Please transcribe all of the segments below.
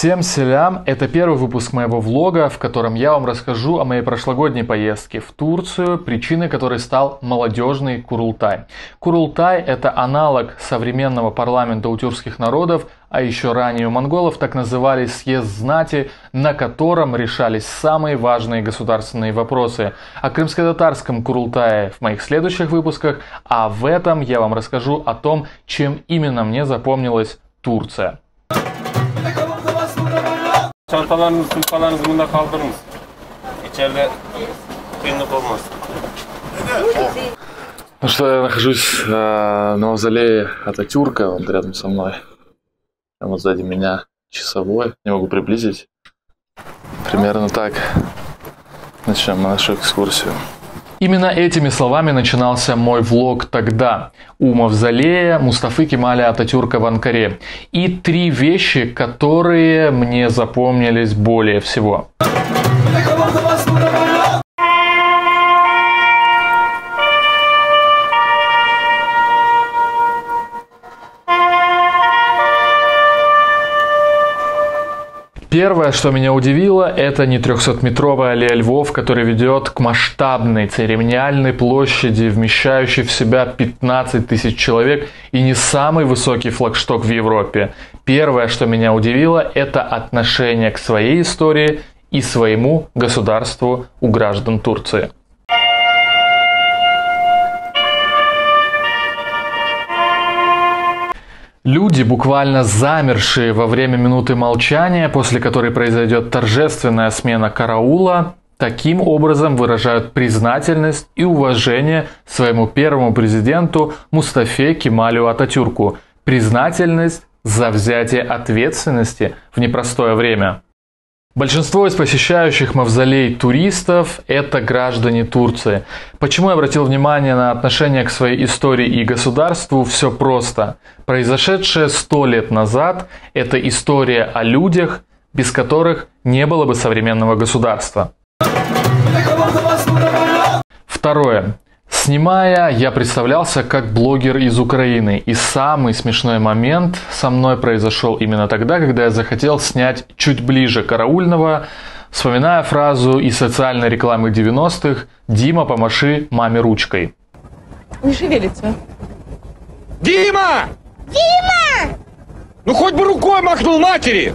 Всем селям! Это первый выпуск моего влога, в котором я вам расскажу о моей прошлогодней поездке в Турцию, причиной которой стал молодежный Курултай. Курултай – это аналог современного парламента у народов, а еще ранее у монголов так называли съезд знати, на котором решались самые важные государственные вопросы. О крымско-татарском Курултае в моих следующих выпусках, а в этом я вам расскажу о том, чем именно мне запомнилась Турция. Çantalarınızı, sumkalarınızı bunda kaldırınız. İçeride kıyınlık olmaz. Ну что, я нахожусь э, на мавзолее Ататюрка, он рядом со мной. Прямо сзади меня часовой, не могу приблизить. Примерно так. Начнем нашу экскурсию. Именно этими словами начинался мой влог тогда, у мавзолея Мустафы Кемаля Ататюрка в Анкаре. И три вещи, которые мне запомнились более всего. Первое, что меня удивило, это не 300-метровая аллея львов, который ведет к масштабной церемониальной площади, вмещающей в себя 15 тысяч человек и не самый высокий флагшток в Европе. Первое, что меня удивило, это отношение к своей истории и своему государству у граждан Турции. Люди, буквально замершие во время минуты молчания, после которой произойдет торжественная смена караула, таким образом выражают признательность и уважение своему первому президенту Мустафе Кемалю Ататюрку. Признательность за взятие ответственности в непростое время. Большинство из посещающих мавзолей туристов – это граждане Турции. Почему я обратил внимание на отношение к своей истории и государству? Все просто. Произошедшее сто лет назад – это история о людях, без которых не было бы современного государства. Второе. Снимая, я представлялся как блогер из Украины. И самый смешной момент со мной произошел именно тогда, когда я захотел снять чуть ближе караульного, вспоминая фразу из социальной рекламы 90-х «Дима, помаши маме ручкой». Не шевелится. Дима! Дима! Ну хоть бы рукой махнул матери!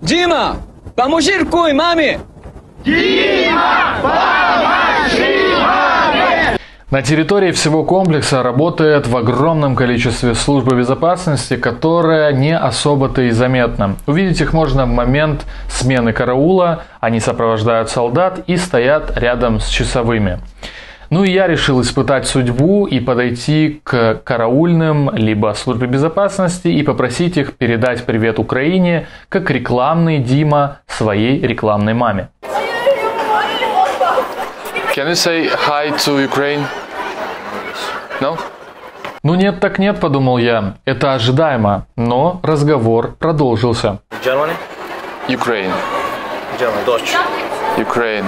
Дима, поможи рукой маме! На территории всего комплекса работает в огромном количестве службы безопасности, которая не особо-то и заметна. Увидеть их можно в момент смены караула, они сопровождают солдат и стоят рядом с часовыми. Ну и я решил испытать судьбу и подойти к караульным, либо службе безопасности и попросить их передать привет Украине, как рекламный Дима своей рекламной маме. Can you say hi to Ukraine? No? Ну нет так нет, подумал я. Это ожидаемо. Но разговор продолжился. Germany? Ukraine. German, Deutsch. Ukraine.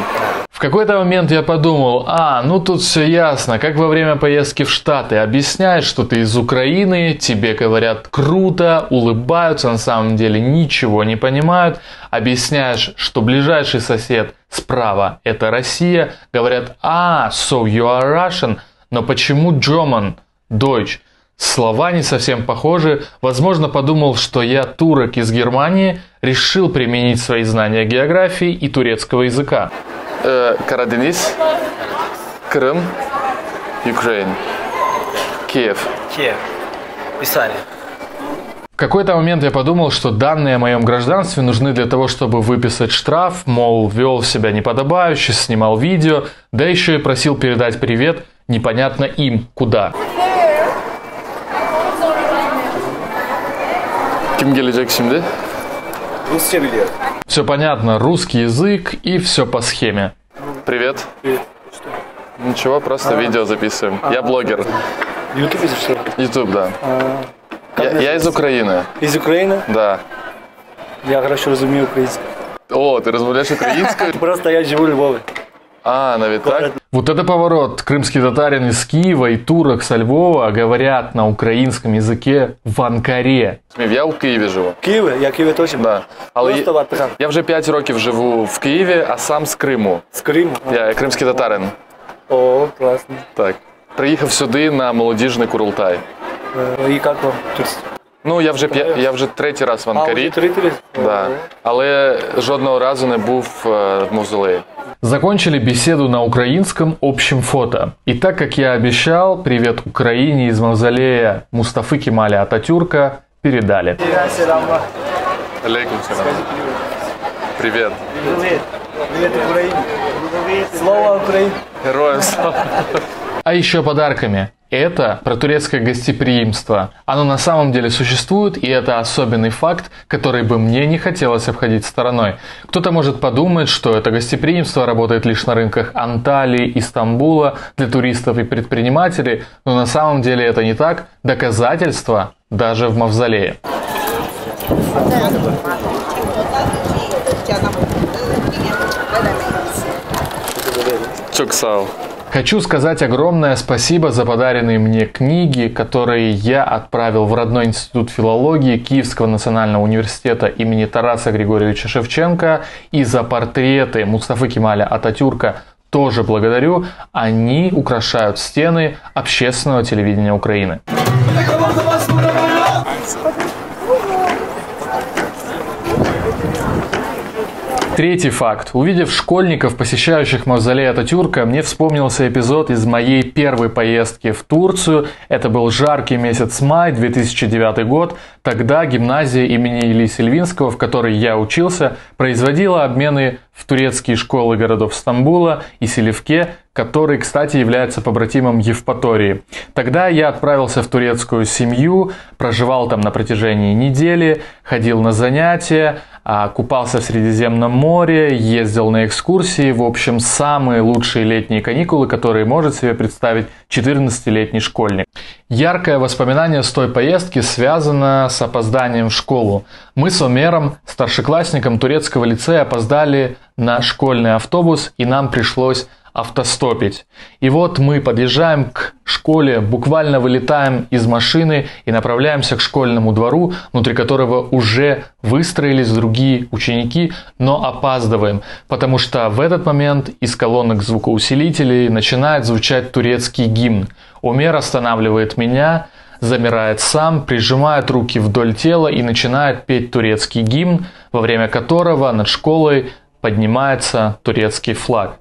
В какой-то момент я подумал, а, ну тут все ясно, как во время поездки в Штаты. Объясняешь, что ты из Украины, тебе говорят круто, улыбаются, на самом деле ничего не понимают. Объясняешь, что ближайший сосед справа это Россия, говорят, а, so you are Russian, но почему German, Deutsch? Слова не совсем похожи. Возможно, подумал, что я турок из Германии, решил применить свои знания географии и турецкого языка. Карадениз, Крым, Украина, Киев. Киев. Писали. В какой-то момент я подумал, что данные о моем гражданстве нужны для того, чтобы выписать штраф, мол, вел себя неподобающе, снимал видео, да еще и просил передать привет непонятно им куда. Kim gelecek şimdi? Rusça biliyor. Все понятно, русский язык и все по схеме. Привет. Привет. Ничего, просто видео записываем. Я блогер. YouTube? YouTube, да. Я, я из Украины. Из Украины? Да. Я хорошо разумею украинский. О, ты размовляешь українською? Просто я живу в Львове. А, навіть так? Город. Вот это поворот. Крымский татарин из Киева и турок со Львова говорят на украинском языке в Анкаре. Я у Києві живу. Киев, я Киев тоже. Да. Але Просто в Атрахан. я вже 5 років живу в Києві, а сам з Криму. С Крыма. Я кримський татарин. О, классно. Так. Приїхав сюди на молодіжний Курултай. Э, И как вам тут? Ну, я вже п'я- я вже третій раз в А, Анкарі. уже третий раз? Да. О. Але жодного разу не був е, в мавзолеї. Закончили беседу на украинском общем фото. И так как я обещал, привет Украине из мавзолея Мустафы Кемаля Ататюрка передали. Selamlar. Алейкум салам. Привет. Привет. Привет, Украине. Слава Украине. Героям слава. А еще подарками. Это про турецкое гостеприимство. Оно на самом деле существует, и это особенный факт, который бы мне не хотелось обходить стороной. Кто-то может подумать, что это гостеприимство работает лишь на рынках Анталии и для туристов и предпринимателей, но на самом деле это не так. Доказательства даже в мавзолее. Чуксал. Хочу сказать огромное спасибо за подаренные мне книги, которые я отправил в родной институт филологии Киевского национального университета имени Тараса Григорьевича Шевченко и за портреты Мустафы Кемаля Ататюрка тоже благодарю. Они украшают стены общественного телевидения Украины. Третий факт. Увидев школьников, посещающих мавзолей Ататюрка, мне вспомнился эпизод из моей первой поездки в Турцию. Это был жаркий месяц май, 2009 год. Тогда гимназия имени Ильи Сильвинского, в которой я учился, производила обмены в турецкие школы городов Стамбула и Селевке, который, кстати, является побратимом Евпатории. Тогда я отправился в турецкую семью, проживал там на протяжении недели, ходил на занятия, а, купался в Средиземном море, ездил на экскурсии. В общем, самые лучшие летние каникулы, которые может себе представить 14-летний школьник. Яркое воспоминание с той поездки связано с опозданием в школу. Мы с Омером, старшеклассником турецкого лицея, опоздали на школьный автобус, и нам пришлось автостопить. И вот мы подъезжаем к школе, буквально вылетаем из машины и направляемся к школьному двору, внутри которого уже выстроились другие ученики, но опаздываем, потому что в этот момент из колонок звукоусилителей начинает звучать турецкий гимн. Умер останавливает меня, замирает сам, прижимает руки вдоль тела и начинает петь турецкий гимн, во время которого над школой поднимается турецкий флаг.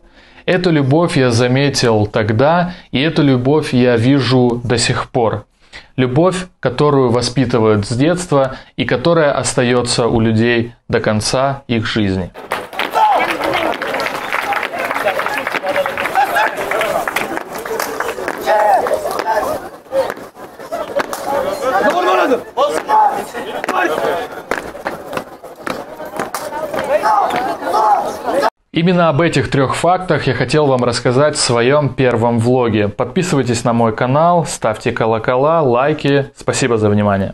Эту любовь я заметил тогда, и эту любовь я вижу до сих пор. Любовь, которую воспитывают с детства и которая остается у людей до конца их жизни. Именно об этих трех фактах я хотел вам рассказать в своем первом влоге. Подписывайтесь на мой канал, ставьте колокола, лайки. Спасибо за внимание.